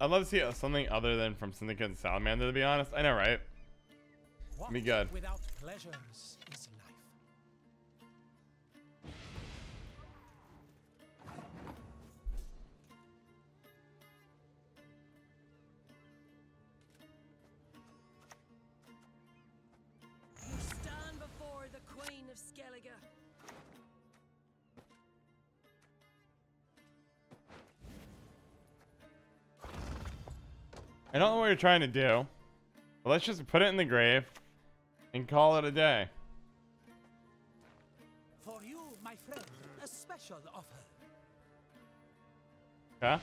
I'd love to see something other than from Syndicate and Salamander, to be honest. I know, right? What Be good. Without pleasures is life. I don't know what you're trying to do. But let's just put it in the grave and call it a day. For you, my friend, a special offer. Okay?